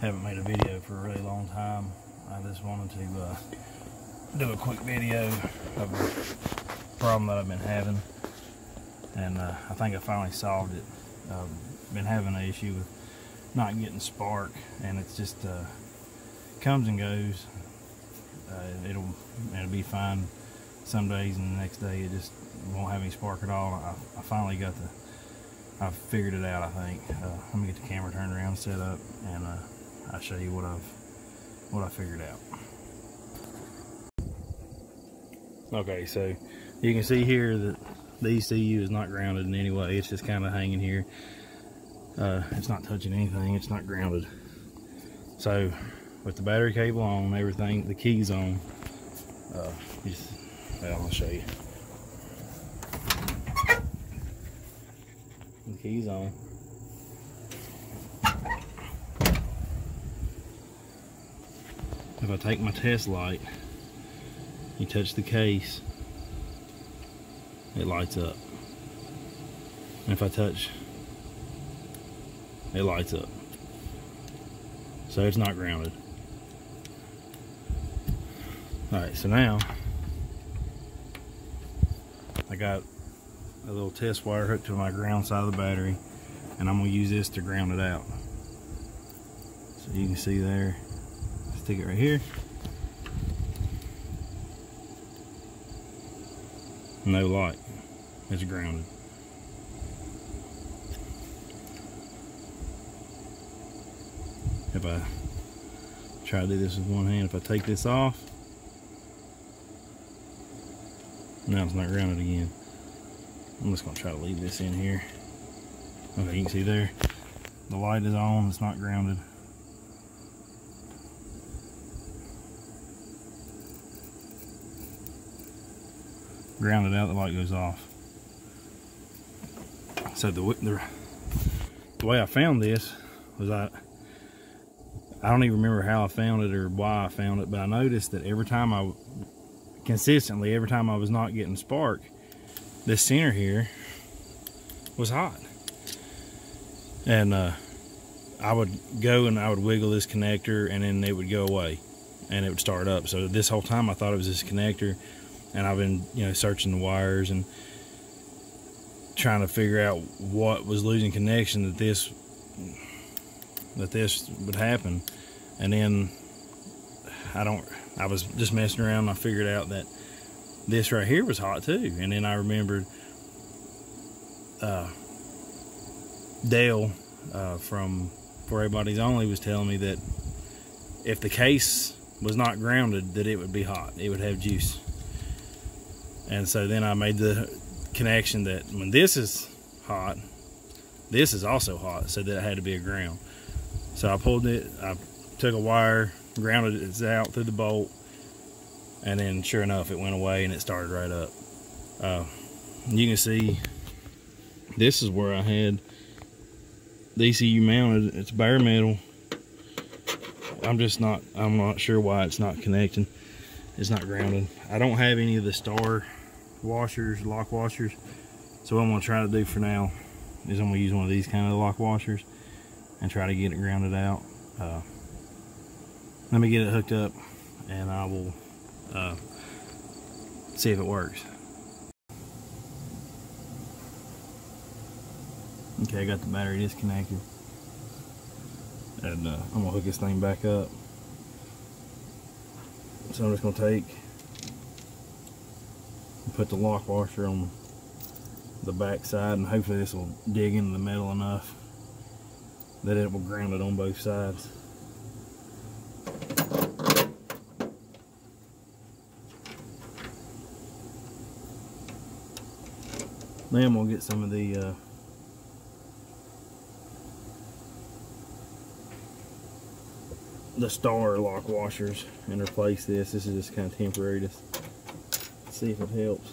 Haven't made a video for a really long time. I just wanted to uh, do a quick video of a problem that I've been having. And uh, I think I finally solved it. I've been having an issue with not getting spark and it's just uh, comes and goes. Uh, it'll, it'll be fine some days and the next day it just won't have any spark at all. I, I finally got the I've figured it out I think uh, let me get the camera turned around set up and uh, I'll show you what I've what I figured out. Okay so you can see here that the ECU is not grounded in any way. It's just kind of hanging here. Uh, it's not touching anything. It's not grounded. So with the battery cable on everything the keys on uh, just, well, I'll show you. The keys on if I take my test light you touch the case it lights up. And if I touch it lights up. So it's not grounded. All right so now I got a little test wire hooked to my ground side of the battery and I'm gonna use this to ground it out. So you can see there stick it right here. No light. It's grounded. If I try to do this with one hand if I take this off now it's not grounded again. I'm just gonna try to leave this in here. Okay you can see there. The light is on it's not grounded grounded out the light goes off. So the, the, the way I found this was I I don't even remember how I found it or why I found it but I noticed that every time I consistently every time I was not getting spark this center here was hot. And uh, I would go and I would wiggle this connector and then it would go away and it would start up. So this whole time I thought it was this connector and I've been you know searching the wires and trying to figure out what was losing connection that this that this would happen. And then I don't I was just messing around. And I figured out that this right here was hot too. And then I remembered uh, Dale uh, from For Everybody's Only was telling me that if the case was not grounded that it would be hot. It would have juice and so then I made the connection that when this is hot this is also hot so that it had to be a ground. So I pulled it I took a wire grounded it out through the bolt and then sure enough it went away and it started right up. Uh, you can see this is where I had the ECU mounted. It's bare metal. I'm just not I'm not sure why it's not connecting. It's not grounded. I don't have any of the star washers lock washers so what I'm to try to do for now is I'm to use one of these kind of lock washers and try to get it grounded out uh, let me get it hooked up and I will uh, see if it works. Okay, I got the battery disconnected. And uh, I'm gonna hook this thing back up. So I'm just gonna take put the lock washer on the back side and hopefully this will dig into the metal enough that it will ground it on both sides. Then we'll get some of the uh, the star lock washers and replace this. This is just kind of temporary to see if it helps.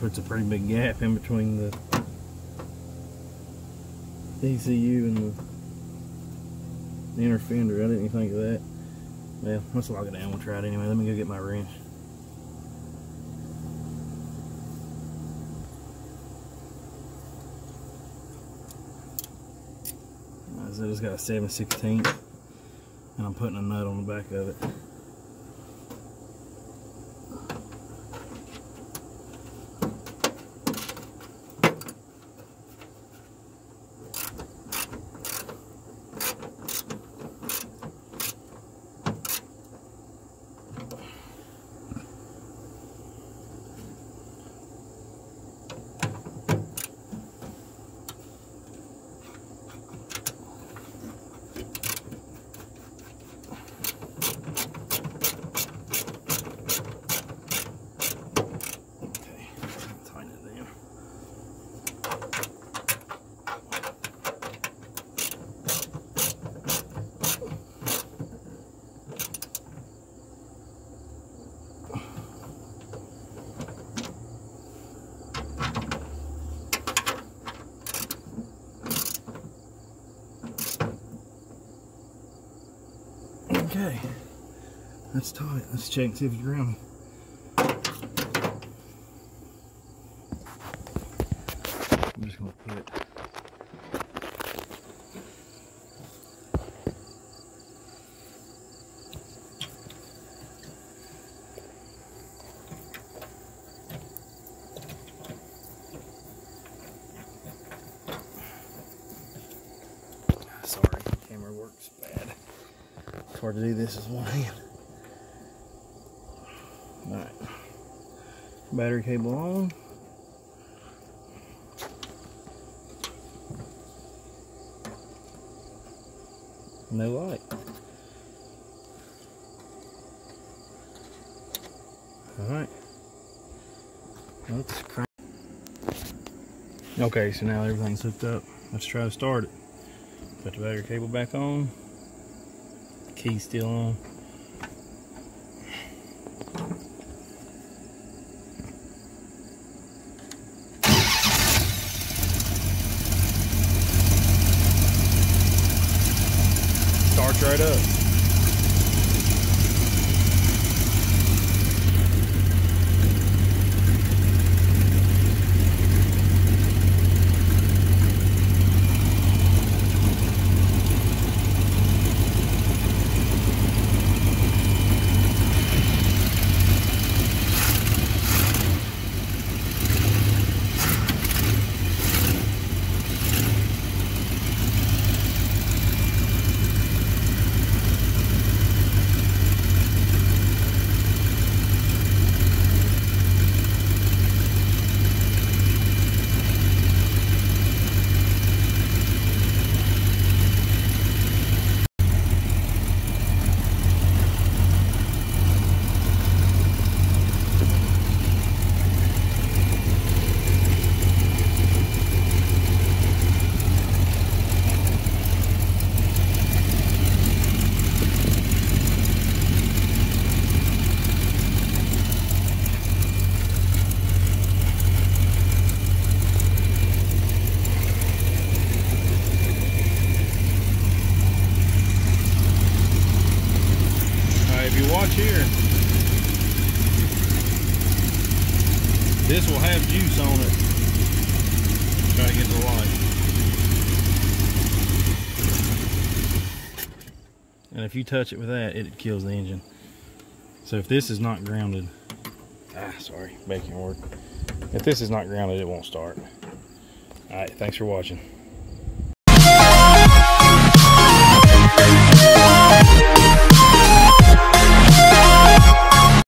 puts a pretty big gap in between the ECU and the inner fender. I didn't even think of that. Well, let's lock it down. We'll try it anyway. Let me go get my wrench. So it's got a 7 16 and I'm putting a nut on the back of it. Okay, tighten it down. Okay, that's tight. Let's check and see if it's grounded. I'm just gonna put Sorry, camera works bad. Hard to do this with one hand. Alright. Battery cable on. No light. Alright. Let's crank. Okay, so now everything's hooked up. Let's try to start it. Put the battery cable back on. Key still on. Starts right up. Alright, if you watch here, this will have juice on it. Try to get the light. And if you touch it with that, it kills the engine. So if this is not grounded, ah, sorry, making work. If this is not grounded, it won't start. All right, thanks for watching.